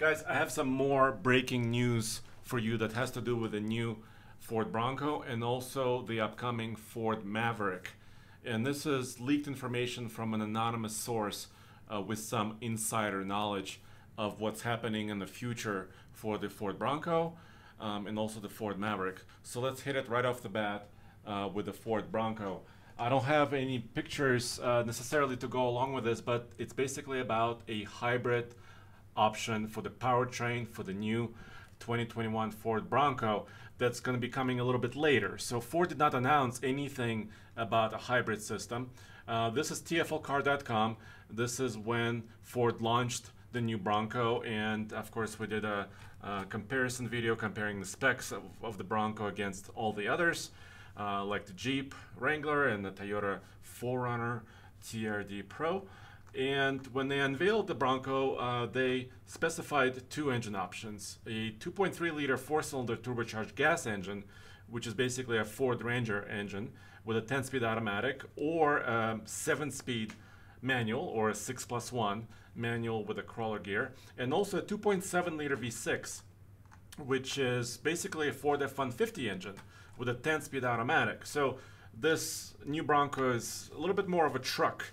Guys, I have some more breaking news for you that has to do with the new Ford Bronco and also the upcoming Ford Maverick. And this is leaked information from an anonymous source uh, with some insider knowledge of what's happening in the future for the Ford Bronco um, and also the Ford Maverick. So let's hit it right off the bat uh, with the Ford Bronco. I don't have any pictures uh, necessarily to go along with this, but it's basically about a hybrid option for the powertrain for the new 2021 Ford Bronco that's going to be coming a little bit later. So Ford did not announce anything about a hybrid system. Uh, this is TFLcar.com. This is when Ford launched the new Bronco, and of course we did a, a comparison video comparing the specs of, of, the Bronco against all the others, uh, like the Jeep Wrangler and the Toyota 4Runner TRD Pro. And when they unveiled the Bronco, uh, they specified two engine options a 2.3 liter four cylinder turbocharged gas engine, which is basically a Ford Ranger engine with a 10 speed automatic, or a 7 speed manual, or a 6 plus 1 manual with a crawler gear, and also a 2.7 liter V6, which is basically a Ford F 150 engine with a 10 speed automatic. So this new Bronco is a little bit more of a truck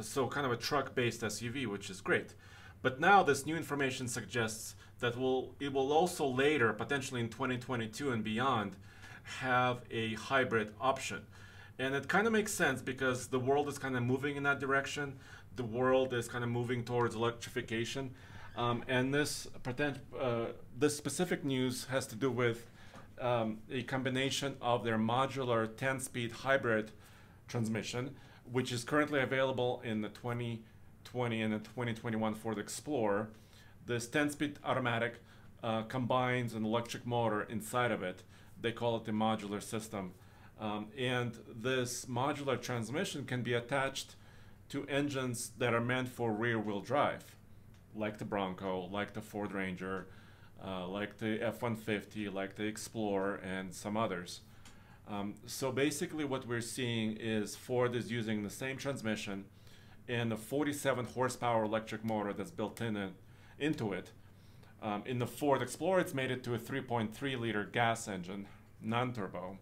so kind of a truck-based SUV, which is great. But now this new information suggests that will it will also later, potentially in 2022 and beyond, have a hybrid option. And it kind of makes sense because the world is kind of moving in that direction. The world is kind of moving towards electrification. Um, and this, uh, this specific news has to do with um, a combination of their modular 10-speed hybrid transmission which is currently available in the 2020 and the 2021 Ford Explorer. This 10-speed automatic uh, combines an electric motor inside of it. They call it the modular system. Um, and this modular transmission can be attached to engines that are meant for rear-wheel drive, like the Bronco, like the Ford Ranger, uh, like the F-150, like the Explorer, and some others. Um, so basically what we're seeing is Ford is using the same transmission and a 47 horsepower electric motor that's built in it, into it. Um, in the Ford Explorer, it's made it to a 3.3 liter gas engine, non-turbo.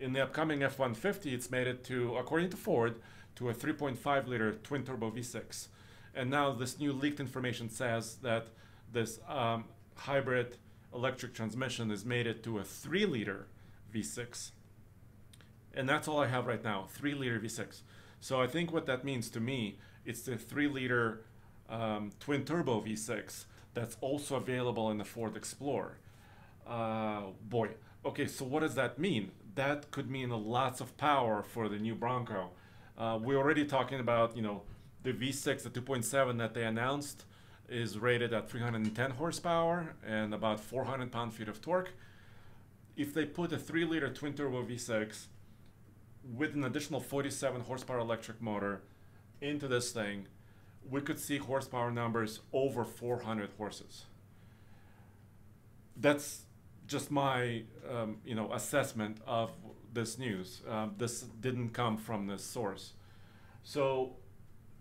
In the upcoming F-150, it's made it to, according to Ford, to a 3.5 liter twin turbo V6. And now this new leaked information says that this um, hybrid electric transmission is made it to a 3 liter V6 and that's all I have right now, three liter V6. So I think what that means to me, it's the three liter um, twin turbo V6 that's also available in the Ford Explorer. Uh, boy, okay, so what does that mean? That could mean lots of power for the new Bronco. Uh, we're already talking about, you know, the V6, the 2.7 that they announced is rated at 310 horsepower and about 400 pound-feet of torque. If they put a 3 liter twin turbo V6 with an additional 47 horsepower electric motor into this thing, we could see horsepower numbers over 400 horses. That's just my um, you know assessment of this news. Um, this didn't come from this source. So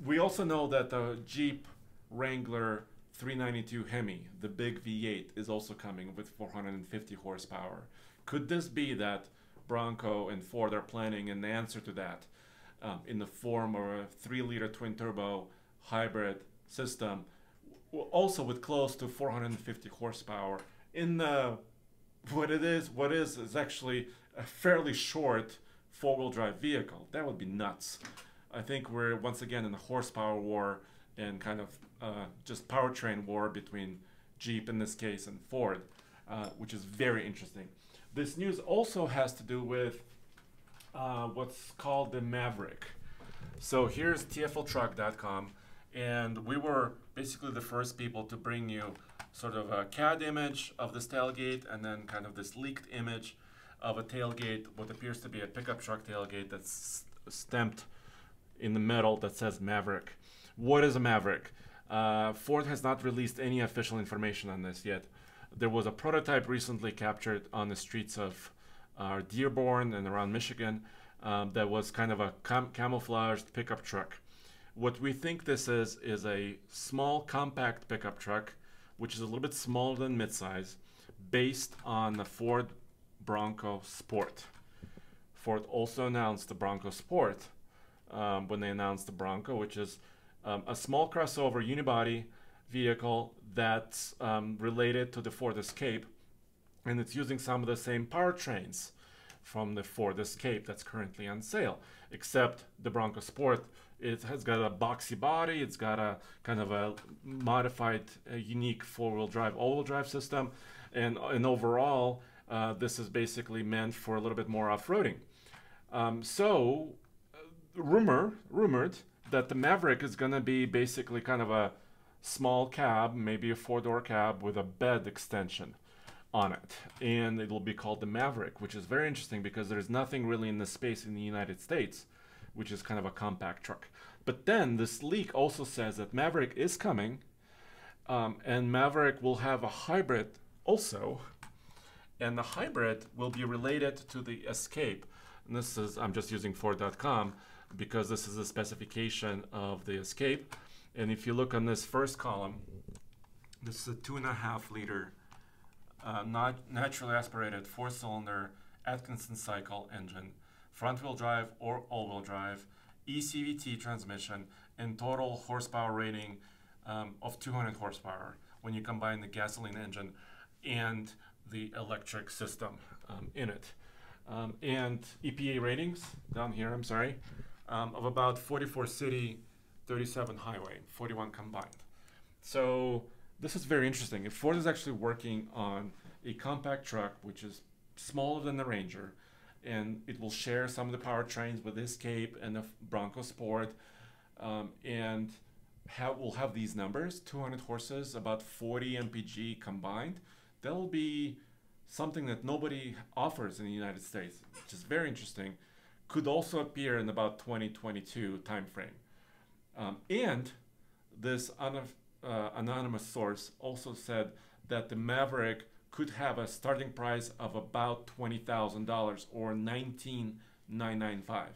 we also know that the Jeep Wrangler 392 Hemi, the big V8, is also coming with 450 horsepower. Could this be that Bronco and Ford are planning an answer to that um, in the form of a three liter twin turbo hybrid system, also with close to 450 horsepower. In the what it is, what is is actually a fairly short four wheel drive vehicle. That would be nuts. I think we're once again in a horsepower war and kind of uh, just powertrain war between Jeep in this case and Ford, uh, which is very interesting. This news also has to do with uh, what's called the Maverick. So here's TFLtruck.com, and we were basically the first people to bring you sort of a CAD image of this tailgate and then kind of this leaked image of a tailgate, what appears to be a pickup truck tailgate that's stamped in the metal that says Maverick. What is a Maverick? Uh, Ford has not released any official information on this yet. There was a prototype recently captured on the streets of uh, Dearborn and around Michigan um, that was kind of a cam camouflaged pickup truck. What we think this is is a small compact pickup truck which is a little bit smaller than midsize, based on the Ford Bronco Sport. Ford also announced the Bronco Sport um, when they announced the Bronco, which is um, a small crossover unibody vehicle that's um, related to the Ford Escape, and it's using some of the same powertrains from the Ford Escape that's currently on sale, except the Bronco Sport. It has got a boxy body. It's got a kind of a modified, uh, unique four-wheel drive, all-wheel drive system, and and overall, uh, this is basically meant for a little bit more off-roading. Um, so, uh, rumor rumored that the Maverick is going to be basically kind of a small cab, maybe a four-door cab with a bed extension on it. And it will be called the Maverick which is very interesting because there's nothing really in this space in the United States which is kind of a compact truck. But then this leak also says that Maverick is coming um, and Maverick will have a hybrid also. And the hybrid will be related to the Escape. And this is I'm just using Ford.com because this is a specification of the Escape and if you look on this first column this is a two and a half liter uh, not naturally aspirated four-cylinder Atkinson cycle engine, front-wheel drive or all-wheel drive, ECVT transmission, and total horsepower rating um, of 200 horsepower when you combine the gasoline engine and the electric system um, in it. Um, and EPA ratings down here, I'm sorry, um, of about 44 city, 37 highway, 41 combined. So this is very interesting. If Ford is actually working on a compact truck, which is smaller than the Ranger, and it will share some of the powertrains with the Escape and the Bronco Sport, um, and have, will have these numbers 200 horses, about 40 mpg combined. That will be something that nobody offers in the United States, which is very interesting. Could also appear in about 2022 timeframe. Um, and this uh, anonymous source also said that the Maverick could have a starting price of about $20,000 or 19,995.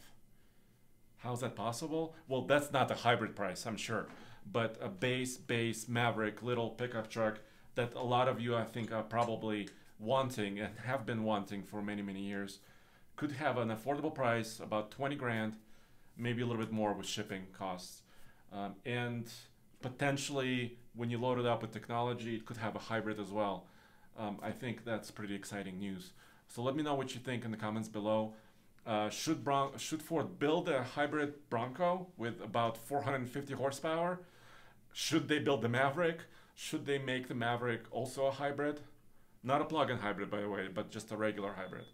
How's that possible? Well, that's not the hybrid price, I'm sure, but a base base Maverick little pickup truck that a lot of you I think are probably wanting and have been wanting for many many years could have an affordable price about 20 grand, maybe a little bit more with shipping costs. Um, and potentially when you load it up with technology, it could have a hybrid as well. Um, I think that's pretty exciting news. So let me know what you think in the comments below. Uh, should, Bron- should Ford build a hybrid Bronco with about 450 horsepower? Should they build the Maverick? Should they make the Maverick also a hybrid? Not a plug-in hybrid, by the way, but just a regular hybrid.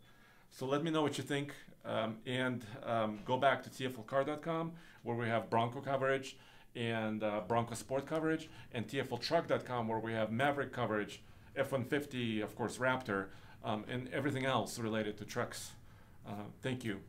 So let me know what you think, um, and um, go back to tflcar.com where we have Bronco coverage and uh, Bronco Sport coverage, and TFLTruck.com where we have Maverick coverage, F-150, of course, Raptor, um, and everything else related to trucks. Uh, thank you.